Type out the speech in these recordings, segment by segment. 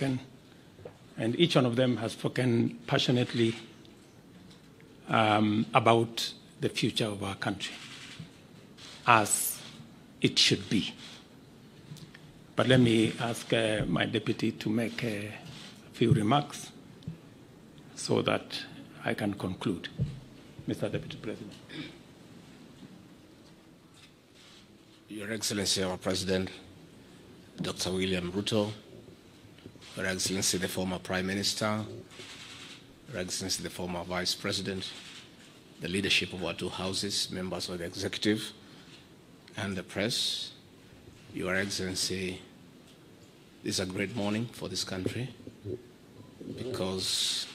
spoken, and each one of them has spoken passionately um, about the future of our country, as it should be. But let me ask uh, my deputy to make a few remarks so that I can conclude. Mr. Deputy President. Your Excellency, our President, Dr. William Ruto, Your Excellency, the former Prime Minister, Your Excellency, the former Vice President, the leadership of our two houses, members of the executive, and the press, Your Excellency, this is a great morning for this country because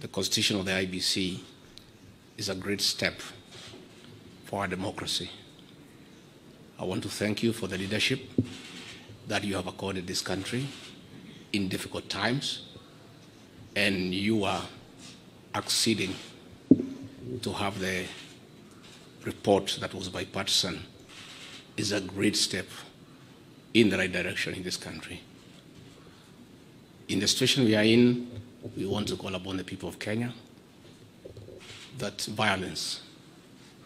the constitution of the IEBC is a great step for our democracy. I want to thank you for the leadership that you have accorded this country in difficult times, and you are acceding to have the report that was bipartisan is a great step in the right direction in this country. In the situation we are in, we want to call upon the people of Kenya that violence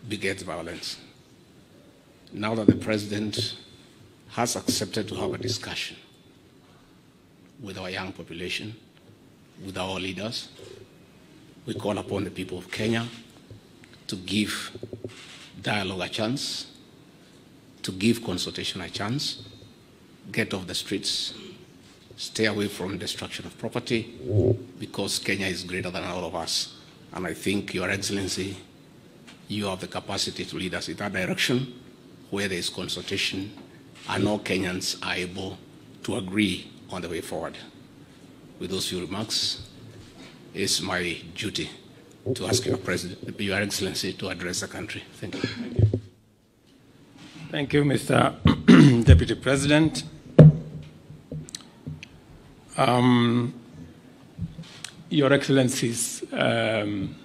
begets violence. Now that the president has accepted to have a discussion with our young population, with our leaders, we call upon the people of Kenya to give dialogue a chance, to give consultation a chance, get off the streets, stay away from destruction of property, because Kenya is greater than all of us. And I think, Your Excellency, you have the capacity to lead us in that direction where there is consultation and all Kenyans are able to agree on the way forward. With those few remarks, it's my duty to ask Your, President, Your Excellency to address the country. Thank you. Thank you, Mr. Deputy President. Um, Your Excellencies, um,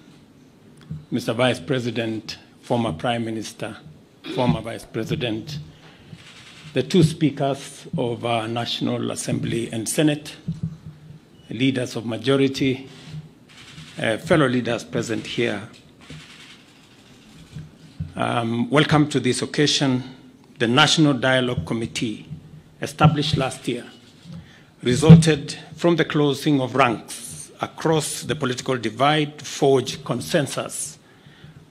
Mr. Vice President, former Prime Minister, former Vice President, the two speakers of our National Assembly and Senate, leaders of majority, uh, fellow leaders present here. Um, welcome to this occasion. The National Dialogue Committee, established last year, resulted from the closing of ranks across the political divide to forge consensus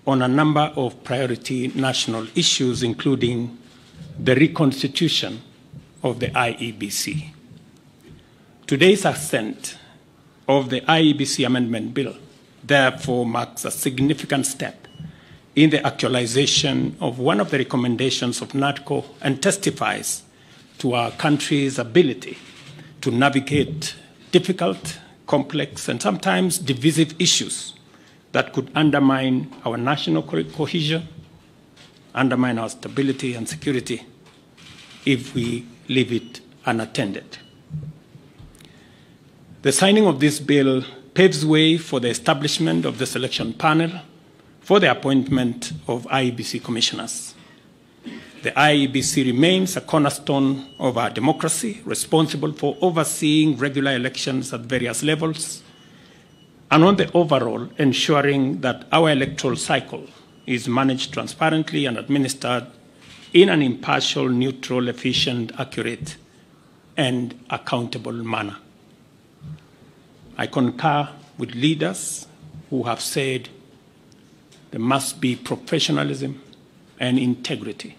on a number of priority national issues, including the reconstitution of the IEBC. Today's assent of the IEBC Amendment Bill therefore marks a significant step in the actualization of one of the recommendations of NADCO and testifies to our country's ability to navigate difficult, complex, and sometimes divisive issues that could undermine our national co cohesion, undermine our stability and security if we leave it unattended. The signing of this bill paves way for the establishment of the selection panel for the appointment of IEBC commissioners. The IEBC remains a cornerstone of our democracy, responsible for overseeing regular elections at various levels, and on the overall, ensuring that our electoral cycle is managed transparently and administered in an impartial, neutral, efficient, accurate, and accountable manner. I concur with leaders who have said there must be professionalism and integrity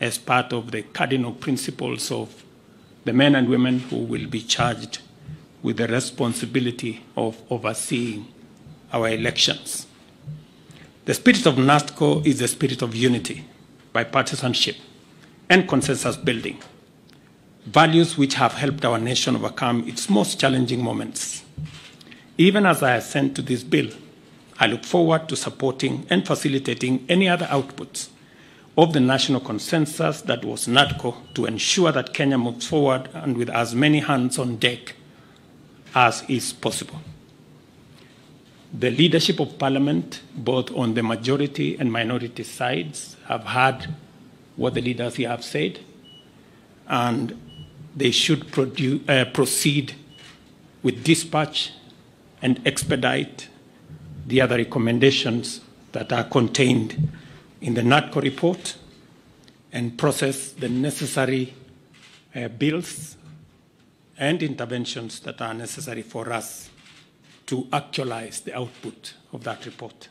as part of the cardinal principles of the men and women who will be charged with the responsibility of overseeing our elections. The spirit of NADCO is the spirit of unity, bipartisanship, and consensus building, values which have helped our nation overcome its most challenging moments. Even as I assent to this bill, I look forward to supporting and facilitating any other outputs of the national consensus that was NADCO to ensure that Kenya moves forward and with as many hands on deck as is possible. The leadership of Parliament, both on the majority and minority sides, have heard what the leaders here have said, and they should uh, proceed with dispatch and expedite the other recommendations that are contained in the NADCO report and process the necessary uh, bills and interventions that are necessary for us to actualize the output of that report.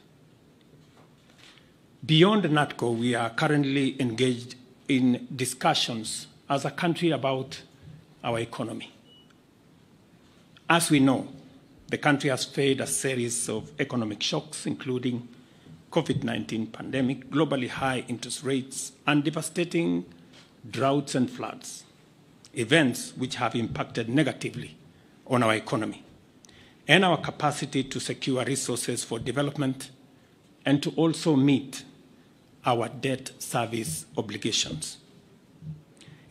Beyond NADCO, we are currently engaged in discussions as a country about our economy. As we know, the country has faced a series of economic shocks, including COVID-19 pandemic, globally high interest rates, and devastating droughts and floods, events which have impacted negatively on our economy and our capacity to secure resources for development and to also meet our debt service obligations.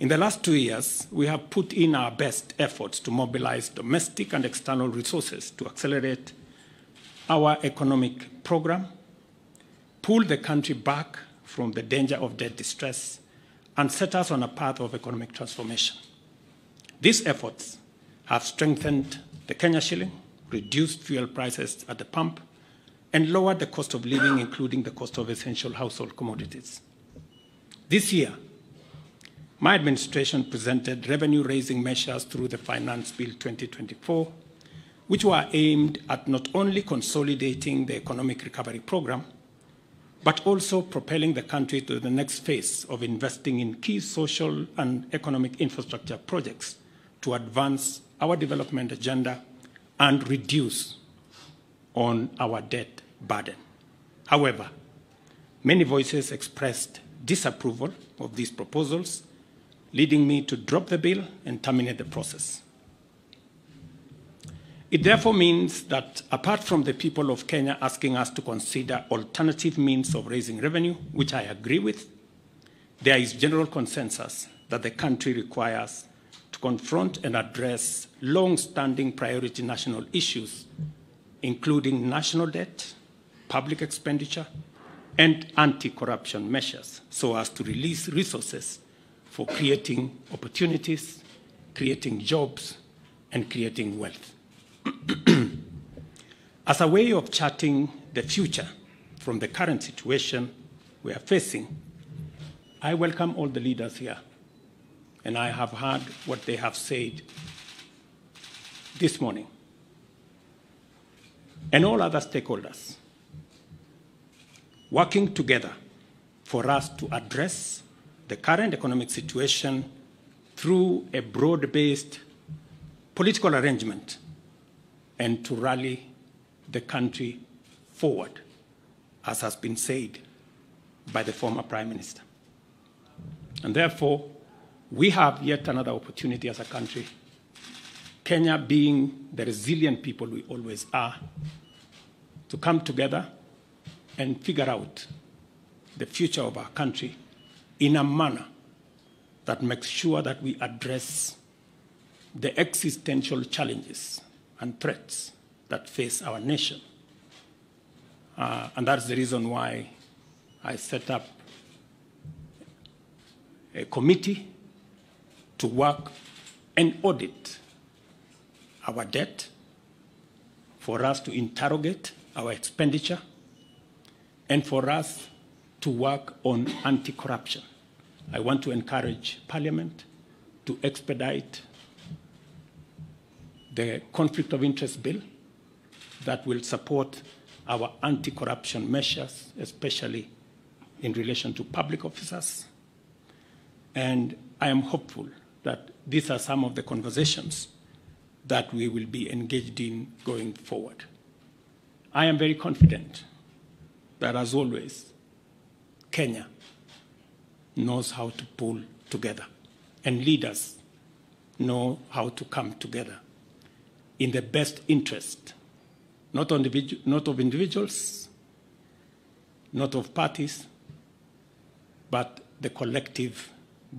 In the last two years, we have put in our best efforts to mobilize domestic and external resources to accelerate our economic program, pull the country back from the danger of debt distress, and set us on a path of economic transformation. These efforts have strengthened the Kenya shilling, reduced fuel prices at the pump, and lowered the cost of living, including the cost of essential household commodities. This year, my administration presented revenue-raising measures through the Finance Bill 2024, which were aimed at not only consolidating the economic recovery program, but also propelling the country to the next phase of investing in key social and economic infrastructure projects to advance our development agenda and reduce on our debt burden. However, many voices expressed disapproval of these proposals, leading me to drop the bill and terminate the process. It therefore means that apart from the people of Kenya asking us to consider alternative means of raising revenue, which I agree with, there is general consensus that the country requires to confront and address long-standing priority national issues, including national debt, public expenditure, and anti-corruption measures so as to release resources for creating opportunities, creating jobs, and creating wealth. As a way of charting the future from the current situation we are facing, I welcome all the leaders here, and I have heard what they have said this morning, and all other stakeholders working together for us to address the current economic situation through a broad-based political arrangement and to rally the country forward, as has been said by the former Prime Minister. And therefore, we have yet another opportunity as a country, Kenya being the resilient people we always are, to come together and figure out the future of our country in a manner that makes sure that we address the existential challenges and threats that face our nation. Uh, and that's the reason why I set up a committee to work and audit our debt, for us to interrogate our expenditure, and for us to work on anti-corruption. I want to encourage Parliament to expedite the conflict of interest bill that will support our anti-corruption measures, especially in relation to public officers. And I am hopeful that these are some of the conversations that we will be engaged in going forward. I am very confident that, as always, Kenya knows how to pull together, and leaders know how to come together in the best interest, not, not of individuals, not of parties, but the collective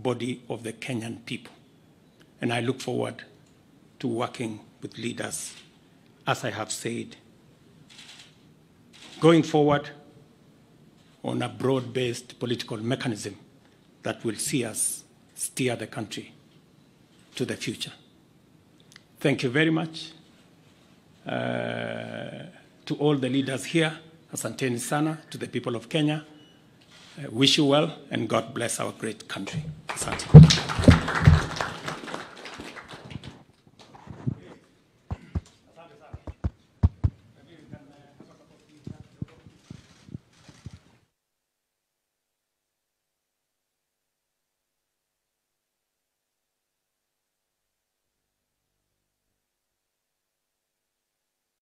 body of the Kenyan people. And I look forward to working with leaders, as I have said, going forward on a broad-based political mechanism that will see us steer the country to the future. Thank you very much. Uh, to all the leaders here, asanteni sana. To the people of Kenya, uh, wish you well and God bless our great country. Asante.